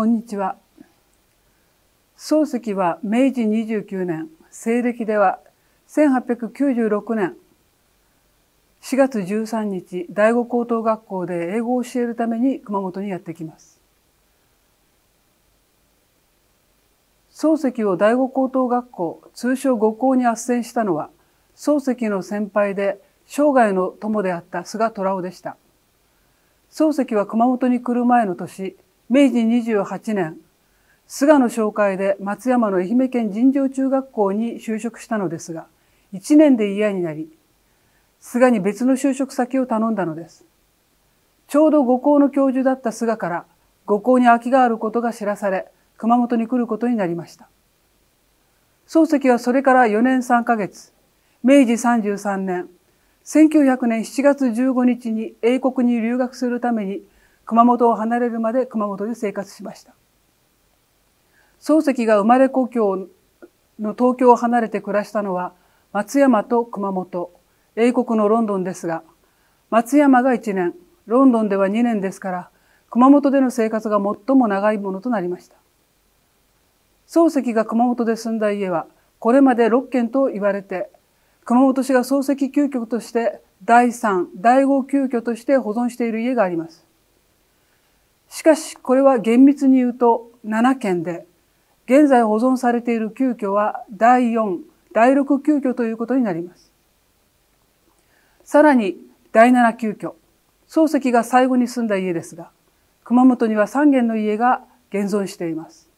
こんにちは。漱石は明治29年、西暦では1896年4月13日、第五高等学校で英語を教えるために熊本にやってきます。漱石を第五高等学校、通称五校に斡旋したのは、漱石の先輩で生涯の友であった菅虎夫でした。漱石は熊本に来る前の年、明治28年、菅の紹介で松山の愛媛県尋常中学校に就職したのですが、1年で嫌になり、菅に別の就職先を頼んだのです。ちょうど五校の教授だった菅から五校に空きがあることが知らされ、熊本に来ることになりました。漱石はそれから4年3ヶ月、明治33年、1900年7月15日に英国に留学するために熊本を離れるまで熊本で生活しました。漱石が生まれ故郷の東京を離れて暮らしたのは松山と熊本、英国のロンドンですが、松山が1年、ロンドンでは2年ですから、熊本での生活が最も長いものとなりました。漱石が熊本で住んだ家は、これまで6軒と言われて、熊本市が漱石旧居として第3、第5旧居として保存している家があります。しかし、これは厳密に言うと7件で、現在保存されている旧居は第4、第6旧居ということになります。さらに、第7旧居、漱石が最後に住んだ家ですが、熊本には3軒の家が現存しています。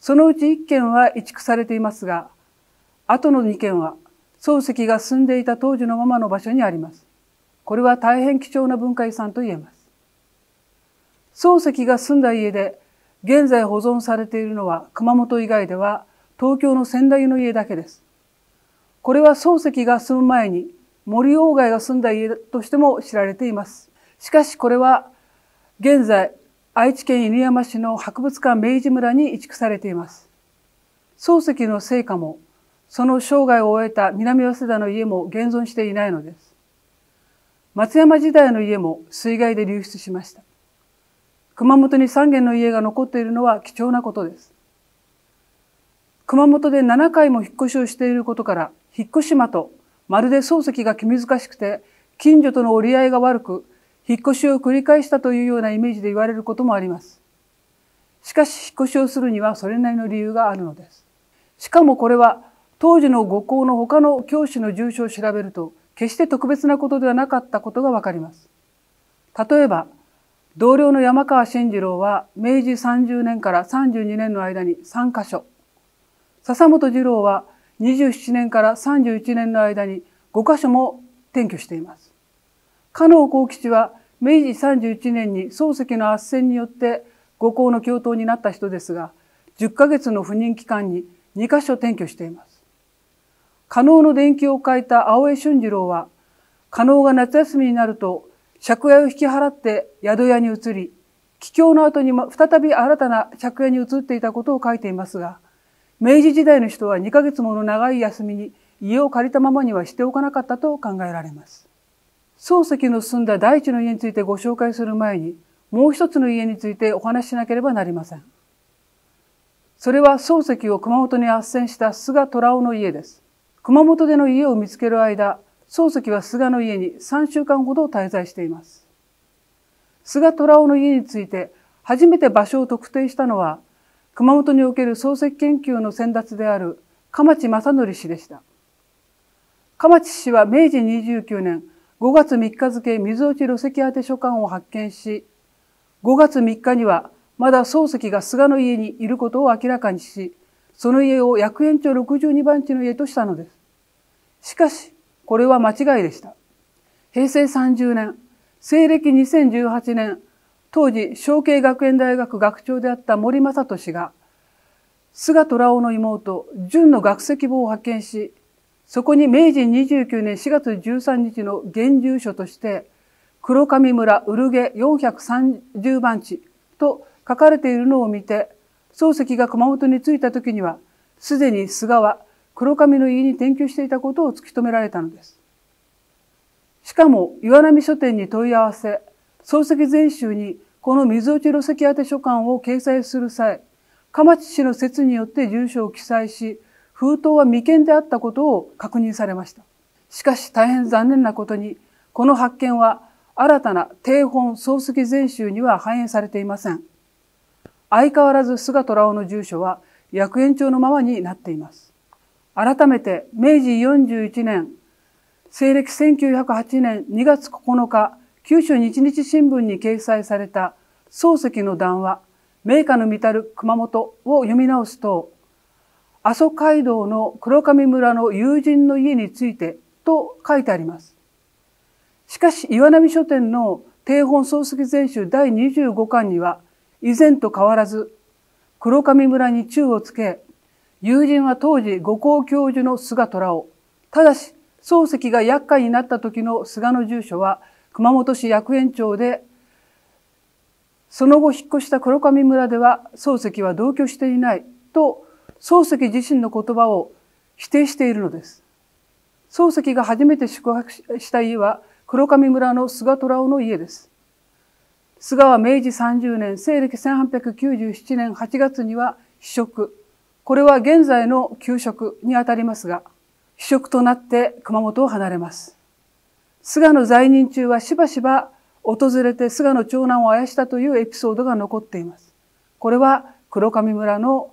そのうち1軒は移築されていますが、後の2軒は漱石が住んでいた当時のままの場所にあります。これは大変貴重な文化遺産と言えます。漱石が住んだ家で現在保存されているのは熊本以外では東京の仙台の家だけです。これは漱石が住む前に森鴎外が住んだ家としても知られています。しかしこれは現在愛知県犬山市の博物館明治村に移築されています。漱石の成果もその生涯を終えた南早稲田の家も現存していないのです。松山時代の家も水害で流出しました。熊本に3軒の家が残っているのは貴重なことです。熊本で7回も引っ越しをしていることから、引っ越し間とまるで漱石が気難しくて、近所との折り合いが悪く、引っ越しを繰り返したというようなイメージで言われることもあります。しかし、引っ越しをするにはそれなりの理由があるのです。しかもこれは、当時の五校の他の教師の住所を調べると、決して特別なことではなかったことがわかります。例えば、同僚の山川慎次郎は明治30年から32年の間に3カ所、笹本次郎は27年から31年の間に5カ所も転居しています。加納幸吉は明治31年に漱石の圧旋によって五校の教頭になった人ですが、10ヶ月の赴任期間に2カ所転居しています。加納の伝記を書いた青江俊次郎は、加納が夏休みになると借家を引き払って宿屋に移り、帰郷の後にも再び新たな借家に移っていたことを書いていますが、明治時代の人は2ヶ月もの長い休みに家を借りたままにはしておかなかったと考えられます。漱石の住んだ第一の家についてご紹介する前に、もう一つの家についてお話ししなければなりません。それは漱石を熊本に斡旋した菅虎夫の家です。熊本での家を見つける間、漱石は菅の家に3週間ほど滞在しています。菅虎夫の家について初めて場所を特定したのは、熊本における漱石研究の先達である鎌地正則氏でした。鎌地氏は明治29年5月3日付水落路石宛書簡を発見し、5月3日にはまだ漱石が菅の家にいることを明らかにし、その家を薬園町62番地の家としたのです。しかし、これは間違いでした。平成30年、西暦2018年、当時、小慶学園大学学長であった森正俊が、菅虎夫の妹、純の学籍簿を発見し、そこに明治29年4月13日の現住所として、黒上村ウルゲ430番地と書かれているのを見て、漱石が熊本に着いた時には、すでに菅は黒髪の家に転居していたことを突き止められたのです。しかも岩波書店に問い合わせ、漱石全集にこの水落ち路跡宛書簡を掲載する際、蒲地氏の説によって住所を記載し、封筒は未見であったことを確認されました。しかし大変残念なことに、この発見は新たな定本漱石全集には反映されていません。相変わらず菅虎雄の住所は薬園長のままになっています。改めて明治41年、西暦1908年2月9日、九州日日新聞に掲載された漱石の談話、名家の見たる熊本を読み直すと、阿蘇街道の黒上村の友人の家についてと書いてあります。しかし岩波書店の定本漱石全集第25巻には以前と変わらず黒上村に宙をつけ友人は当時五校教授の菅虎をただし漱石が厄介になった時の菅の住所は熊本市薬園町でその後引っ越した黒上村では漱石は同居していないと漱石自身の言葉を否定しているのです。漱石が初めて宿泊した家は黒上村の菅虎雄の家です。菅は明治30年、西暦1897年8月には非職。これは現在の給食にあたりますが、非職となって熊本を離れます。菅の在任中はしばしば訪れて菅の長男をあやしたというエピソードが残っています。これは黒上村の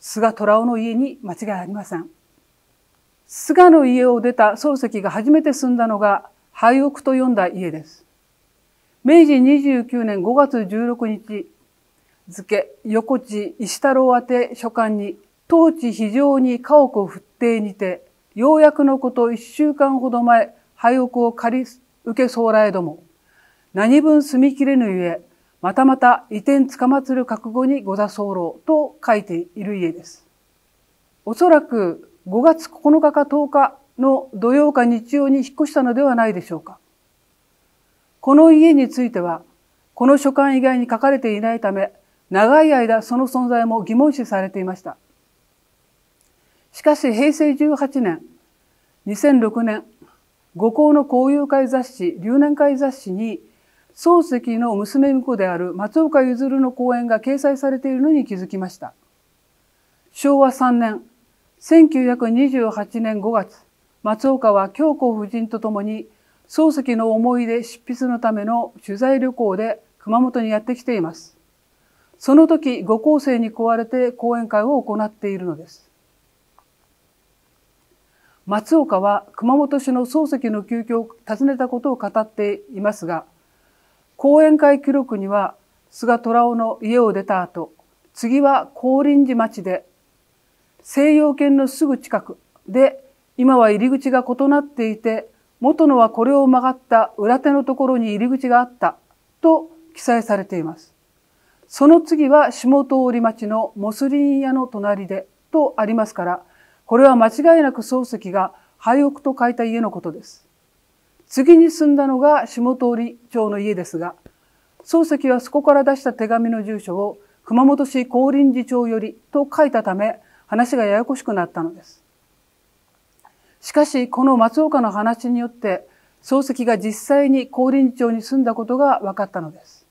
菅虎雄の家に間違いありません。菅の家を出た漱石が初めて住んだのが廃屋と呼んだ家です。明治29年5月16日付、横地石太郎宛て書簡に、当地非常に家屋を不定にて、ようやくのこと一週間ほど前、廃屋を借り受けそうらえども、何分住みきれぬゆえ、またまた移転つかまつる覚悟にござ候と書いている家です。おそらく5月9日か10日の土曜か日曜に引っ越したのではないでしょうか。この家については、この書簡以外に書かれていないため、長い間その存在も疑問視されていました。しかし平成18年、2006年、五校の交友会雑誌、留年会雑誌に、漱石の娘婿である松岡譲の講演が掲載されているのに気づきました。昭和3年、1928年5月、松岡は京子夫人と共に漱石の思い出執筆のための取材旅行で熊本にやってきています。その時、ご校生に請われて講演会を行っているのです。松岡は熊本市の漱石の急遽を訪ねたことを語っていますが、講演会記録には菅虎雄の家を出た後、次は高林寺町で西洋圏のすぐ近くで今は入り口が異なっていて元のはこれを曲がった裏手のところに入り口があったと記載されています。その次は下通り町のモスリン屋の隣でとありますから、これは間違いなく漱石が廃屋と書いた家のことです。次に住んだのが下通り町の家ですが、漱石はそこから出した手紙の住所を熊本市高林寺町よりと書いたため、話がややこしくなったのです。しかし、この松岡の話によって、漱石が実際に高林寺町に住んだことが分かったのです。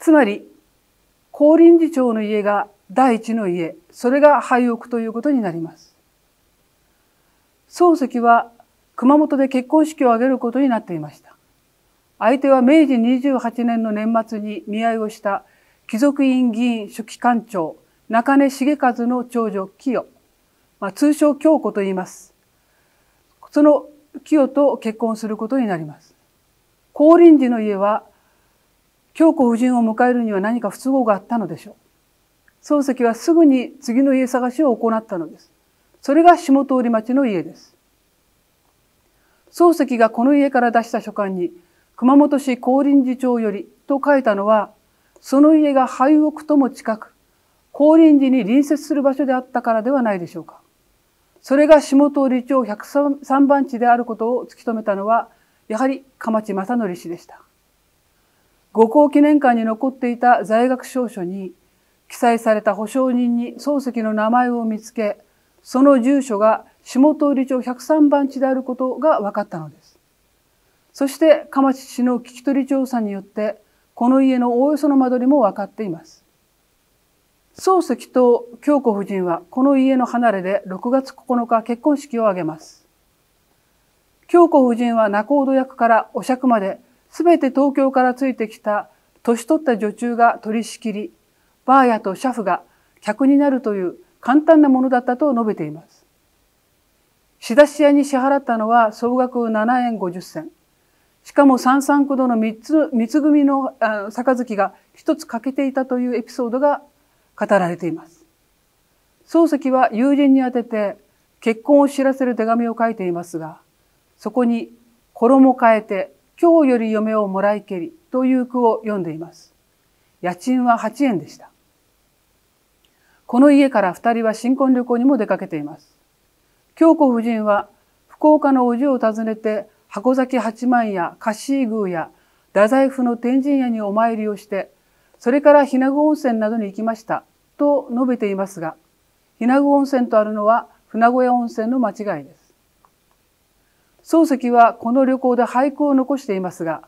つまり、高林寺町の家が第一の家、それが廃屋ということになります。漱石は熊本で結婚式を挙げることになっていました。相手は明治28年の年末に見合いをした貴族院議員書記官庁中根重和の長女清、まあ、通称京子と言います。その清と結婚することになります。高林寺の家は京子夫人を迎えるには何か不都合があったのでしょう。漱石はすぐに次の家探しを行ったのです。それが下通り町の家です。漱石がこの家から出した書簡に熊本市高林寺町よりと書いたのは、その家が廃屋とも近く、高林寺に隣接する場所であったからではないでしょうか。それが下通り町103番地であることを突き止めたのは、やはり鎌地正則氏でした。五校記念館に残っていた在学証書に記載された保証人に漱石の名前を見つけ、その住所が下通り町103番地であることが分かったのです。そして、鎌地氏の聞き取り調査によって、この家のおおよその間取りも分かっています。漱石と京子夫人はこの家の離れで6月9日結婚式を挙げます。京子夫人は仲人役からお酌まで全て東京からついてきた年取った女中が取り仕切り、バーヤとシャフが客になるという簡単なものだったと述べています。仕出し屋に支払ったのは総額7円50銭。しかも三三九度の三つ、三つ組の杯が一つ欠けていたというエピソードが語られています。漱石は友人に宛てて結婚を知らせる手紙を書いていますが、そこに衣変えて今日より嫁をもらいけりという句を読んでいます。家賃は8円でした。この家から二人は新婚旅行にも出かけています。京子夫人は福岡のおじを訪ねて箱崎八幡やカシー宮や太宰府の天神屋にお参りをして、それから日名具温泉などに行きましたと述べていますが、日名具温泉とあるのは船小屋温泉の間違いです。漱石はこの旅行で俳句を残していますが、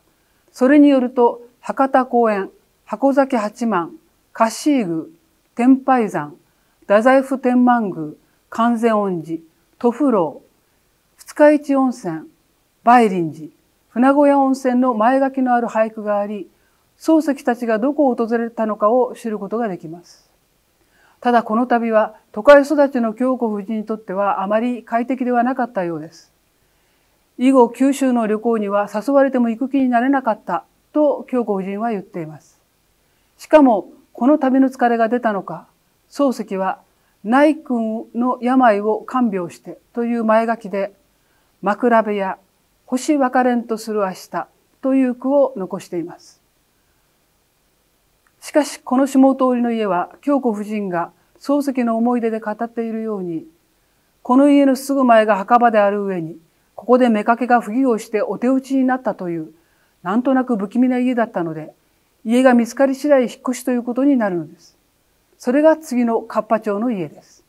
それによると博多公園、箱崎八幡、カシー宮、天拝山、太宰府天満宮、完全恩寺、都府楼、二日市温泉、梅林寺、船小屋温泉の前書きのある俳句があり、漱石たちがどこを訪れたのかを知ることができます。ただこの旅は都会育ちの京子夫人にとってはあまり快適ではなかったようです。以後九州の旅行には誘われても行く気になれなかったと京子夫人は言っています。しかもこの旅の疲れが出たのか、漱石は内君の病を看病してという前書きで、枕部屋、星分かれんとする明日という句を残しています。しかし、この下通りの家は、京子夫人が漱石の思い出で語っているように、この家のすぐ前が墓場である上に、ここで妾が不義をしてお手打ちになったという、なんとなく不気味な家だったので、家が見つかり次第引っ越しということになるのです。それが次のカッパ町の家です。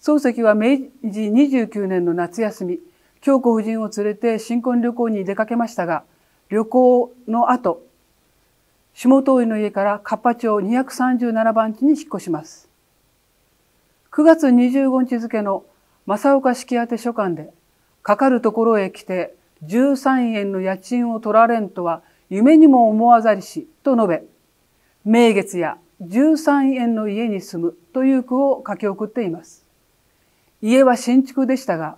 漱石は明治29年の夏休み、京子夫人を連れて新婚旅行に出かけましたが、旅行の後、下通りの家からカッパ町237番地に引っ越します。9月25日付の正岡式宛書簡で、かかるところへ来て13円の家賃を取られんとは夢にも思わざりし、と述べ、名月や13円の家に住むという句を書き送っています。家は新築でしたが、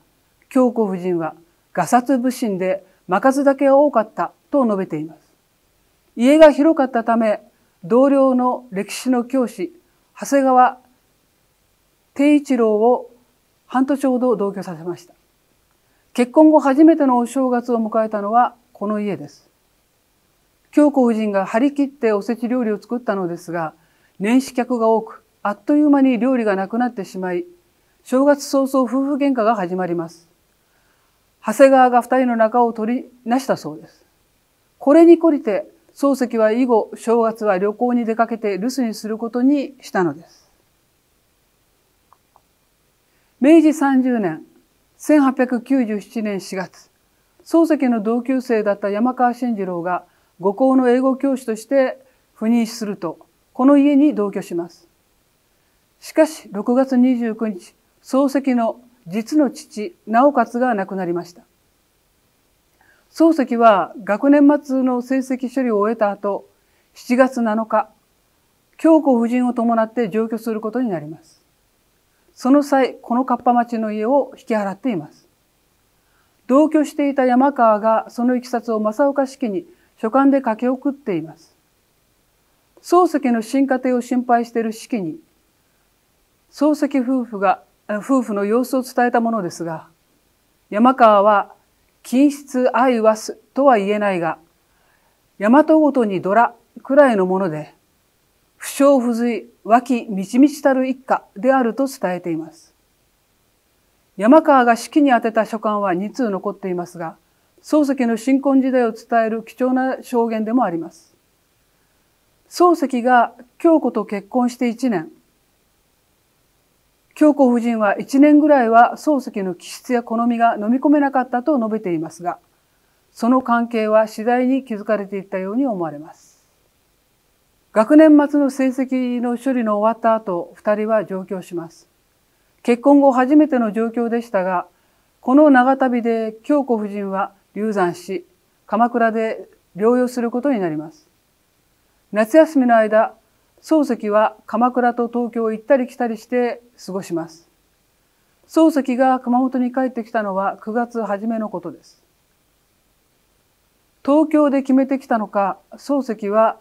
京子夫人は画殺武神で間数だけ多かったと述べています。家が広かったため、同僚の歴史の教師、長谷川定一郎を半年ほど同居させました。結婚後初めてのお正月を迎えたのはこの家です。京子夫人が張り切っておせち料理を作ったのですが、年始客が多く、あっという間に料理がなくなってしまい、正月早々夫婦喧嘩が始まります。長谷川が二人の仲を取りなしたそうです。これに懲りて、漱石は以後、正月は旅行に出かけて留守にすることにしたのです。明治30年、1897年4月、漱石の同級生だった山川慎次郎が五校の英語教師として赴任すると、この家に同居します。しかし、6月29日、漱石の実の父、直勝が亡くなりました。漱石は学年末の成績処理を終えた後、7月7日、京子夫人を伴って上居することになります。その際、このかっぱ町の家を引き払っています。同居していた山川がそのいきさつを正岡式に書簡で書き送っています。漱石の新家庭を心配している式に、漱石夫婦が、夫婦の様子を伝えたものですが、山川は、金質愛わすとは言えないが、大和ごとにドラくらいのもので、不祥不随、脇みちみちたる一家であると伝えています。山川が式に宛てた書簡は2通残っていますが、漱石の新婚時代を伝える貴重な証言でもあります。漱石が京子と結婚して1年、京子夫人は1年ぐらいは漱石の気質や好みが飲み込めなかったと述べていますが、その関係は次第に築かれていったように思われます。学年末の成績の処理の終わった後、二人は上京します。結婚後初めての上京でしたが、この長旅で京子夫人は流産し、鎌倉で療養することになります。夏休みの間、漱石は鎌倉と東京を行ったり来たりして過ごします。漱石が熊本に帰ってきたのは9月初めのことです。東京で決めてきたのか、漱石は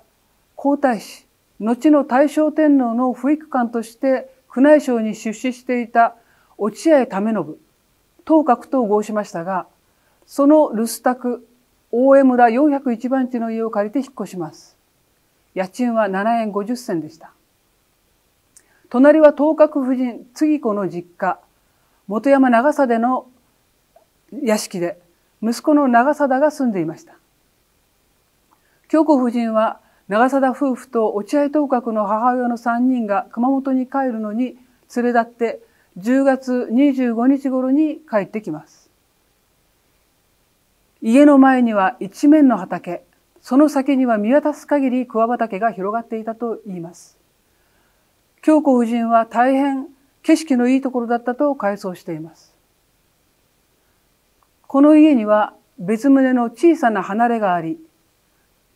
皇太子、後の大正天皇の不育官として宮内省に出資していた落合為信、当閣と合しましたが、その留守宅、大江村401番地の家を借りて引っ越します。家賃は7円50銭でした。隣は当閣夫人、次子の実家、元山長貞の屋敷で、息子の長貞が住んでいました。京子夫人は長貞夫婦と落合東閣の母親の3人が熊本に帰るのに連れ立って10月25日頃に帰ってきます。家の前には一面の畑、その先には見渡す限り桑畑が広がっていたと言います。京子夫人は大変景色のいいところだったと回想しています。この家には別棟の小さな離れがあり、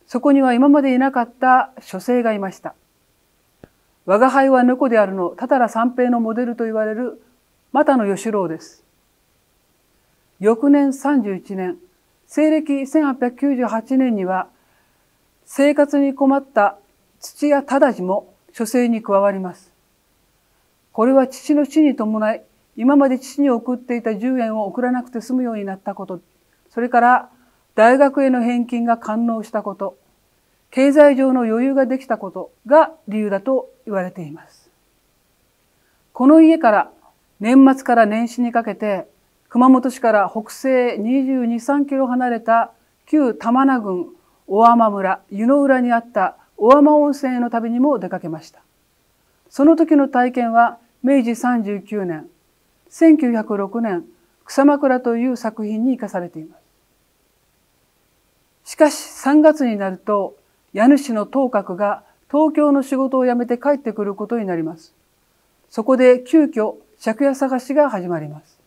そこには今までいなかった書生がいました。我が輩は猫であるの、多々三平のモデルと言われる又野義郎です。翌年31年、西暦1898年には、生活に困った土屋忠治も書生に加わります。これは父の死に伴い、今まで父に送っていた10円を送らなくて済むようになったこと、それから大学への返金が完納したこと、経済上の余裕ができたことが理由だと言われています。この家から年末から年始にかけて熊本市から北西22、3キロ離れた旧玉名郡大浜村湯の浦にあった大浜温泉への旅にも出かけました。その時の体験は明治39年、1906年草枕という作品に生かされています。しかし3月になると家主の当閣が東京の仕事を辞めて帰ってくることになります。そこで急遽借家探しが始まります。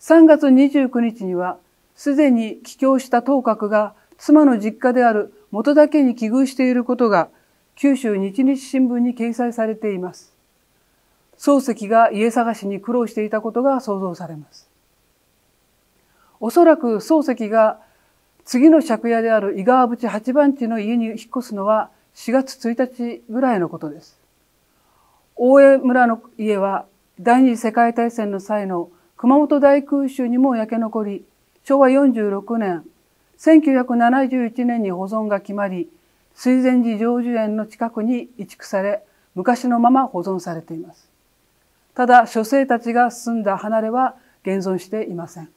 3月29日にはすでに帰郷した当閣が妻の実家である元だけに寄遇していることが九州日日新聞に掲載されています。漱石が家探しに苦労していたことが想像されます。おそらく漱石が次の借家である井川淵八番地の家に引っ越すのは4月1日ぐらいのことです。大江村の家は第二次世界大戦の際の熊本大空襲にも焼け残り、昭和46年、1971年に保存が決まり、水前寺成就園の近くに移築され、昔のまま保存されています。ただ、書生たちが住んだ離れは現存していません。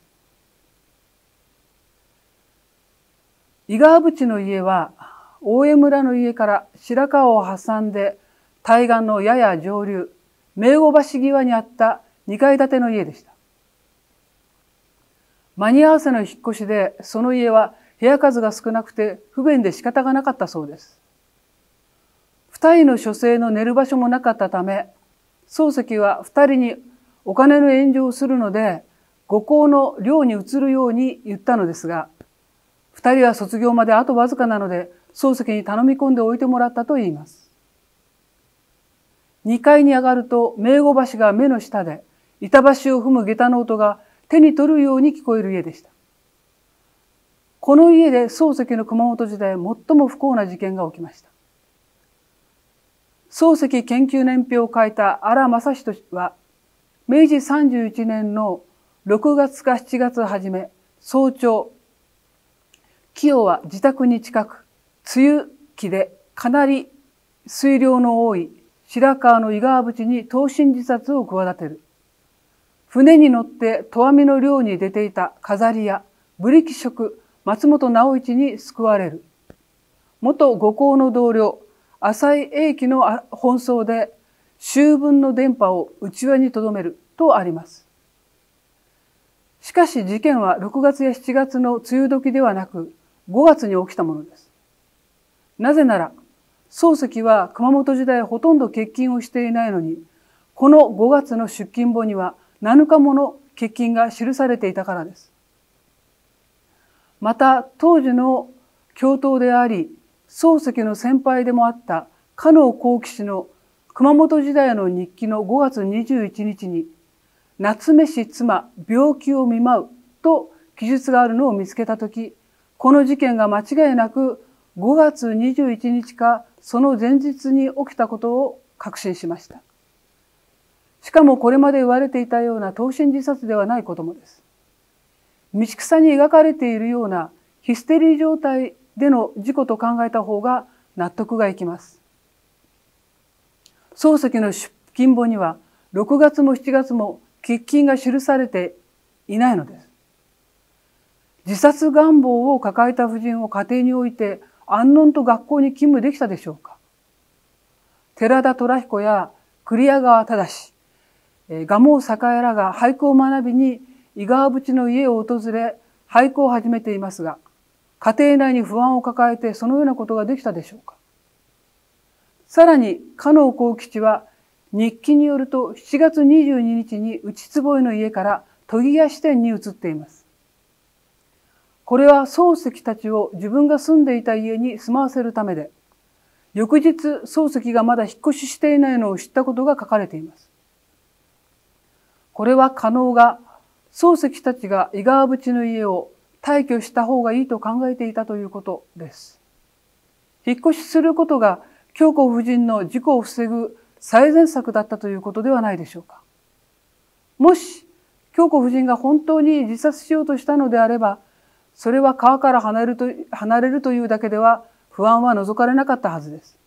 伊賀淵の家は大江村の家から白川を挟んで対岸のやや上流、名護橋際にあった2階建ての家でした。間に合わせの引っ越しでその家は部屋数が少なくて不便で仕方がなかったそうです。二人の書生の寝る場所もなかったため、漱石は二人にお金の援助をするので、五校の寮に移るように言ったのですが、二人は卒業まであとわずかなので、漱石に頼み込んでおいてもらったと言います。二階に上がると、名護橋が目の下で、板橋を踏む下駄の音が手に取るように聞こえる家でした。この家で漱石の熊本時代最も不幸な事件が起きました。漱石研究年表を書いた荒正人は、明治31年の6月か7月初め、早朝、清は自宅に近く、梅雨期でかなり水量の多い白川の井川淵に投身自殺を企てる。船に乗って十網の漁に出ていた飾り屋、ブリキ職、松本直一に救われる。元五校の同僚、浅井英樹の奔走で、秋分の電波を内輪に留めるとあります。しかし事件は6月や7月の梅雨時ではなく5月に起きたものです。なぜなら、漱石は熊本時代ほとんど欠勤をしていないのに、この5月の出勤簿には7日もの欠勤が記されていたからです。また、当時の教頭であり、漱石の先輩でもあった加納幸喜氏の熊本時代の日記の5月21日に、夏目氏妻病気を見舞うと記述があるのを見つけたとき、この事件が間違いなく5月21日かその前日に起きたことを確信しました。しかもこれまで言われていたような投身自殺ではないこともです。道草に描かれているようなヒステリー状態での事故と考えた方が納得がいきます。漱石の出勤簿には6月も7月も欠勤が記されていないのです。自殺願望を抱えた婦人を家庭において安穏と学校に勤務できたでしょうか寺田虎彦や栗屋川忠蒲生栄らが俳句を学びに井川淵の家を訪れ俳句を始めていますが家庭内に不安を抱えてそのようなことができたでしょうかさらに加納幸吉は日記によると7月22日に内坪の家から研ぎ屋支店に移っています。これは漱石たちを自分が住んでいた家に住まわせるためで、翌日漱石がまだ引っ越ししていないのを知ったことが書かれています。これは加納が漱石たちが井川淵の家を退去した方がいいと考えていたということです。引っ越しすることが京子夫人の事故を防ぐ最善策だったということではないでしょうか。もし、京子夫人が本当に自殺しようとしたのであれば、それは川から離れると離れるというだけでは不安は除かれなかったはずです。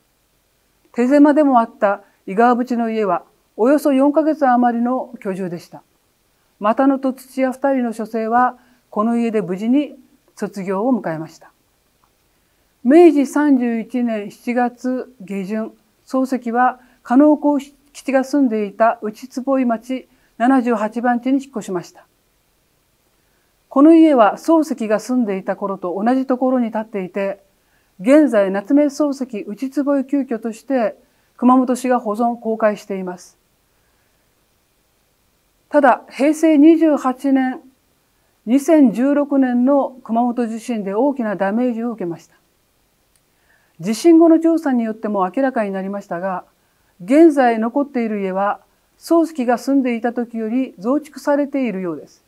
手狭でもあった井川淵の家はおよそ4ヶ月余りの居住でした。又野と土屋二人の書生はこの家で無事に卒業を迎えました。明治31年7月下旬、漱石は加納幸吉が住んでいた内坪井町78番地に引っ越しました。この家は漱石が住んでいた頃と同じところに建っていて、現在夏目漱石内坪井旧居として熊本市が保存公開しています。ただ、平成28年、2016年の熊本地震で大きなダメージを受けました。地震後の調査によっても明らかになりましたが、現在残っている家は漱石が住んでいた時より増築されているようです。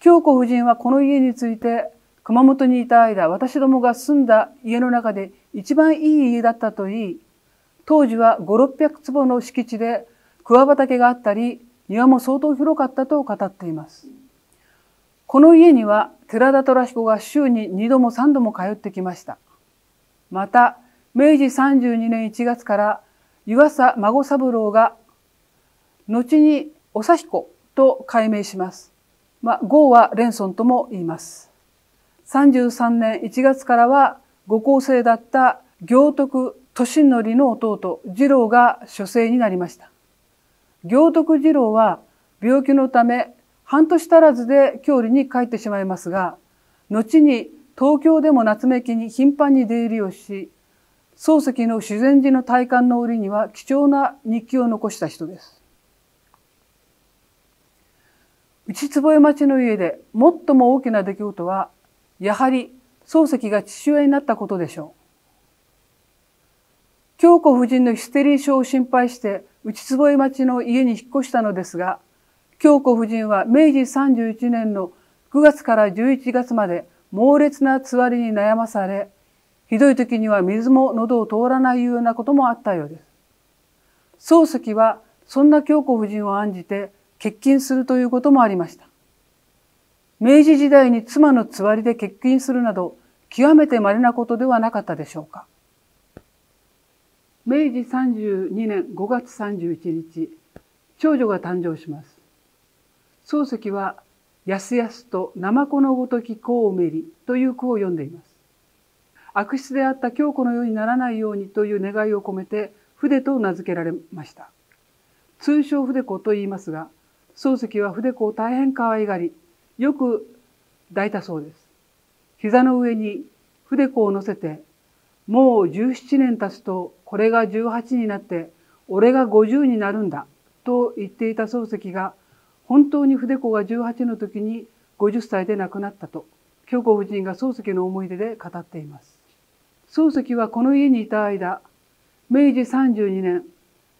京子夫人はこの家について熊本にいた間私どもが住んだ家の中で一番いい家だったといい当時は5、600坪の敷地で桑畑があったり庭も相当広かったと語っています。この家には寺田虎彦が週に2度も3度も通ってきました。また明治32年1月から湯浅孫三郎が後に長彦と改名します。まあ、号は蓮尊とも言います。33年1月からはご校生だった行徳利則の弟次郎が書生になりました。行徳次郎は病気のため半年足らずで郷里に帰ってしまいますが、後に東京でも夏目家に頻繁に出入りをし、漱石の修善寺の体感の折には貴重な日記を残した人です。内坪町の家で最も大きな出来事は、やはり漱石が父親になったことでしょう。京子夫人のヒステリー症を心配して内坪町の家に引っ越したのですが、京子夫人は明治31年の9月から11月まで猛烈なつわりに悩まされ、ひどい時には水も喉を通らないようなこともあったようです。漱石はそんな京子夫人を案じて欠勤するということもありました。明治時代に妻のつわりで欠勤するなど極めて稀なことではなかったでしょうか。明治32年5月31日、長女が誕生します。漱石は、やすやすと生子のごとき子をめりという句を読んでいます。悪質であった京子のようにならないようにという願いを込めて筆と名付けられました。通称筆子と言いますが、漱石は筆子を大変可愛がり、よく抱いたそうです。膝の上に筆子を乗せて、もう17年経つとこれが18になって俺が50になるんだと言っていた漱石が本当に筆子が18の時に50歳で亡くなったと京子夫人が漱石の思い出で語っています。漱石はこの家にいた間、明治32年、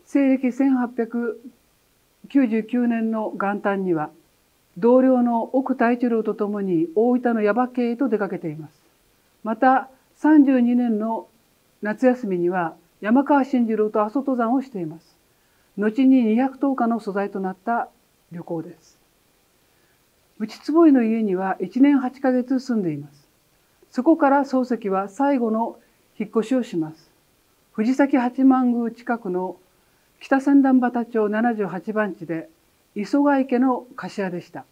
西暦99年の元旦には、同僚の奥太一郎と共に大分の耶馬渓へと出かけています。また、32年の夏休みには山川慎次郎と阿蘇登山をしています。後に210日の素材となった旅行です。内坪井の家には1年8ヶ月住んでいます。そこから漱石は最後の引っ越しをします。藤崎八幡宮近くの北千段畑町78番地で磯貝家の頭でした。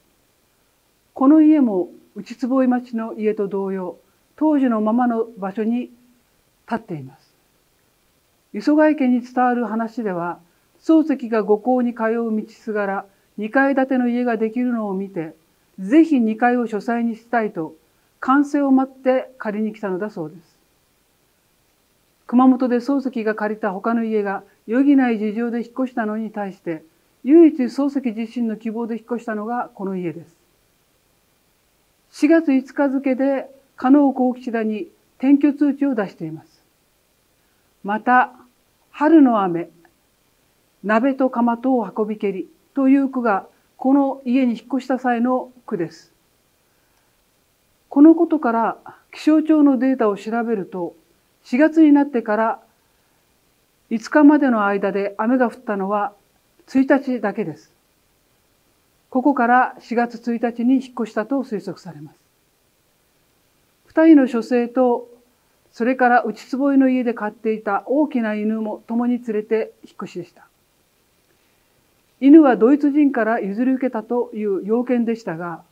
この家も内坪井町の家と同様、当時のままの場所に立っています。磯貝家に伝わる話では、漱石が五校に通う道すがら2階建ての家ができるのを見て、ぜひ2階を書斎にしたいと、完成を待って借りに来たのだそうです。熊本で漱石が借りた他の家が余儀ない事情で引っ越したのに対して、唯一漱石自身の希望で引っ越したのがこの家です。4月5日付で加納幸吉田に転居通知を出しています。また、春の雨、鍋と釜とを運びけりという句がこの家に引っ越した際の句です。このことから気象庁のデータを調べると4月になってから5日までの間で雨が降ったのは1日だけです。ここから4月1日に引っ越したと推測されます。二人の書生とそれから内坪井の家で飼っていた大きな犬も共に連れて引っ越しでした。犬はドイツ人から譲り受けたという要件でしたが、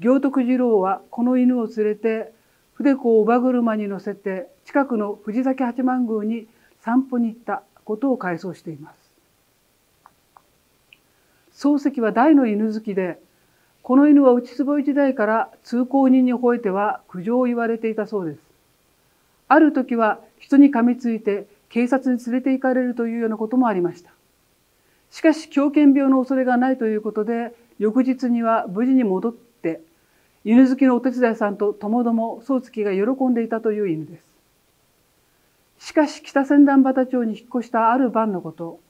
行徳次郎はこの犬を連れて筆子を乳母車に乗せて近くの藤崎八幡宮に散歩に行ったことを回想しています。漱石は大の犬好きで、この犬は内坪時代から通行人に吠えては苦情を言われていたそうです。ある時は人に噛みついて警察に連れて行かれるというようなこともありました。しかし狂犬病の恐れがないということで翌日には無事に戻って犬好きのお手伝いさんとともども宗月が喜んでいたという犬です。しかし北千段畑町に引っ越したある晩のこと、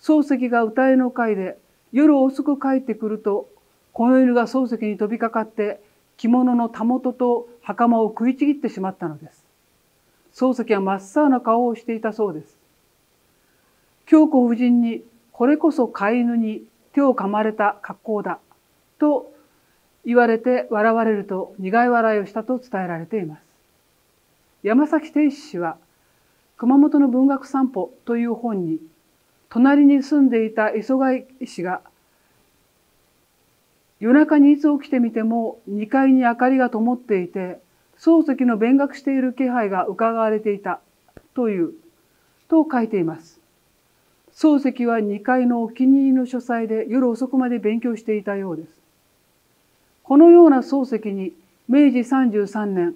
漱石が歌いの会で夜遅く帰ってくると、この犬が漱石に飛びかかって着物のたもとと袴を食いちぎってしまったのです。漱石は真っ青な顔をしていたそうです。京子夫人にこれこそ飼い犬に手を噛まれた格好だと言われて笑われると苦い笑いをしたと伝えられています。山崎天使氏は熊本の文学散歩という本に隣に住んでいた磯貝氏が夜中にいつ起きてみても2階に明かりが灯っていて漱石の勉学している気配が伺われていたというと書いています。漱石は2階のお気に入りの書斎で夜遅くまで勉強していたようです。このような漱石に明治33年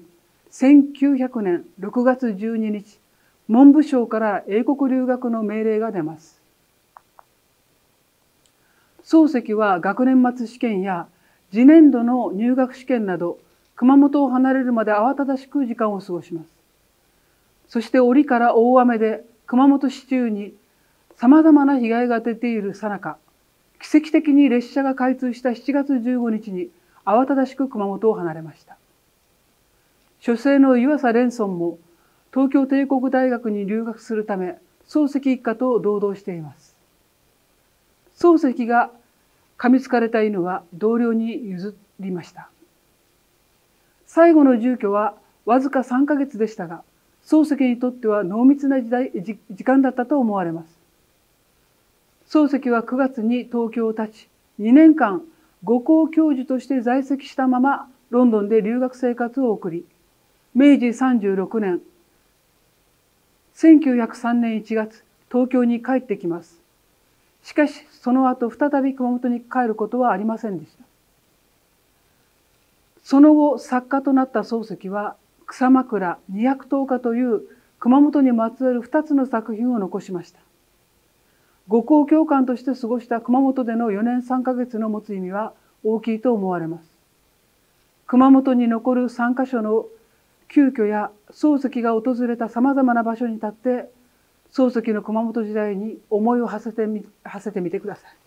1900年6月12日文部省から英国留学の命令が出ます。漱石は学年末試験や次年度の入学試験など熊本を離れるまで慌ただしく時間を過ごします。そして折から大雨で熊本市中に様々な被害が出ているさなか、奇跡的に列車が開通した7月15日に慌ただしく熊本を離れました。書生の湯浅蓮尊も東京帝国大学に留学するため漱石一家と同道しています。漱石が噛みつかれた犬は同僚に譲りました。最後の住居はわずか3ヶ月でしたが、漱石にとっては濃密な時代時間だったと思われます。漱石は9月に東京を立ち、2年間五校教授として在籍したままロンドンで留学生活を送り、明治36年、1903年1月、東京に帰ってきます。しかしその後再び熊本に帰ることはありませんでしたその後作家となった漱石は草枕二百十日という熊本にまつわる2つの作品を残しました五校教官として過ごした熊本での4年3ヶ月の持つ意味は大きいと思われます。熊本に残る3カ所の旧居や漱石が訪れた様々な場所に立って漱石の熊本時代に思いを馳せてみ馳せてみてください。